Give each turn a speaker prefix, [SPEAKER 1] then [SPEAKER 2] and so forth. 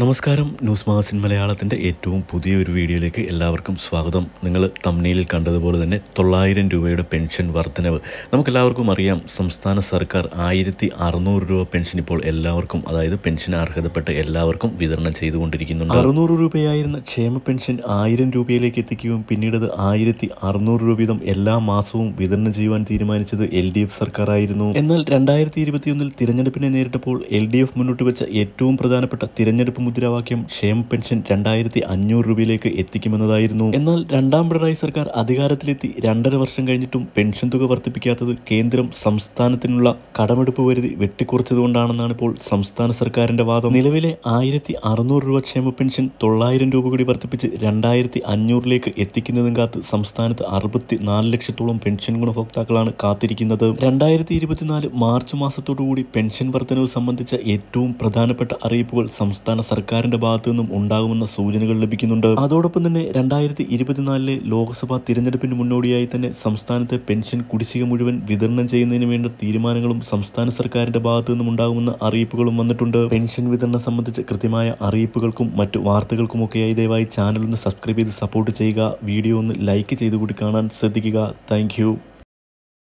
[SPEAKER 1] നമസ്കാരം. ന്യൂസ് മാസിൻ മലയാളത്തിന്റെ ഏറ്റവും പുതിയൊരു വീഡിയോയിലേക്ക് എല്ലാവർക്കും സ്വാഗതം. നിങ്ങൾ തമ്മിലിൽ കണ്ടതുപോലെ തന്നെ തൊള്ളായിരം രൂപയുടെ പെൻഷൻ വർധനവ്. നമുക്കെല്ലാവർക്കും അറിയാം സംസ്ഥാന സർക്കാർ ആയിരത്തി അറുന്നൂറ് രൂപ പെൻഷൻ ഇപ്പോൾ എല്ലാവർക്കും അതായത് പെൻഷൻ അർഹതപ്പെട്ട എല്ലാവർക്കും വിതരണം ചെയ്തുകൊണ്ടിരിക്കുന്നുണ്ട്. അറുന്നൂറ് രൂപയായിരുന്ന ക്ഷേമ പെൻഷൻ ആയിരം രൂപയിലേക്ക് എത്തിക്കുകയും പിന്നീട് അത് ആയിരത്തി അറുന്നൂറ് രൂപ വീതം എല്ലാ മാസവും വിതരണം ചെയ്യുവാൻ തീരുമാനിച്ചത് എൽ ഡി എഫ് സർക്കാർ ആയിരുന്നു എന്നാൽ രണ്ടായിരത്തി ഇരുപത്തിയൊന്നിൽ തിരഞ്ഞെടുപ്പിനെ നേരിട്ടപ്പോൾ എൽ ഡി എഫ് മുന്നോട്ട് വെച്ച ഏറ്റവും പ്രധാനപ്പെട്ട തിരഞ്ഞെടുപ്പ് മുദ്രാവാക്യം ക്ഷേമ പെൻഷൻ രണ്ടായിരത്തി അഞ്ഞൂറ് രൂപയിലേക്ക് എത്തിക്കുമെന്നതായിരുന്നു. എന്നാൽ രണ്ടാം പിണറായി സർക്കാർ അധികാരത്തിലെത്തി രണ്ടര വർഷം കഴിഞ്ഞിട്ടും പെൻഷൻ തുക വർദ്ധിപ്പിക്കാത്തത് കേന്ദ്രം സംസ്ഥാനത്തിനുള്ള കടമെടുപ്പ് പരിധി വെട്ടിക്കുറച്ചതുകൊണ്ടാണെന്നാണ് ഇപ്പോൾ സംസ്ഥാന സർക്കാരിന്റെ വാദം. നിലവിലെ ആയിരത്തി അറുന്നൂറ് രൂപ ക്ഷേമ പെൻഷൻ തൊള്ളായിരം രൂപ കൂടി വർദ്ധിപ്പിച്ച് രണ്ടായിരത്തി അഞ്ഞൂറിലേക്ക് എത്തിക്കുന്നതും കാത്ത് സംസ്ഥാനത്ത് അറുപത്തി നാല് ലക്ഷത്തോളം പെൻഷൻ ഗുണഭോക്താക്കളാണ് കാത്തിരിക്കുന്നത്. രണ്ടായിരത്തി ഇരുപത്തിനാല് മാർച്ച് മാസത്തോടുകൂടി പെൻഷൻ വർധനവ് സംബന്ധിച്ച ഏറ്റവും പ്രധാനപ്പെട്ട അറിയിപ്പുകൾ സംസ്ഥാന സർക്കാരിന്റെ ഭാഗത്തു നിന്നും ഉണ്ടാകുമെന്ന സൂചനകൾ ലഭിക്കുന്നുണ്ട്. അതോടൊപ്പം തന്നെ രണ്ടായിരത്തി ഇരുപത്തിനാലിലെ ലോക്സഭാ തിരഞ്ഞെടുപ്പിന് മുന്നോടിയായി തന്നെ സംസ്ഥാനത്തെ പെൻഷൻ കുടിശ്ശിക മുഴുവൻ വിതരണം ചെയ്യുന്നതിന് വേണ്ട തീരുമാനങ്ങളും സംസ്ഥാന സർക്കാരിന്റെ ഭാഗത്തു നിന്നും ഉണ്ടാകുമെന്ന അറിയിപ്പുകളും വന്നിട്ടുണ്ട്. പെൻഷൻ വിതരണം സംബന്ധിച്ച് കൃത്യമായ അറിയിപ്പുകൾക്കും മറ്റു വാർത്തകൾക്കുമൊക്കെയായി ദയവായി ചാനൽ ഒന്ന് സബ്സ്ക്രൈബ് ചെയ്ത് സപ്പോർട്ട് ചെയ്യുക. വീഡിയോ ഒന്ന് ലൈക്ക് ചെയ്തുകൂടി കാണാൻ ശ്രദ്ധിക്കുക. താങ്ക്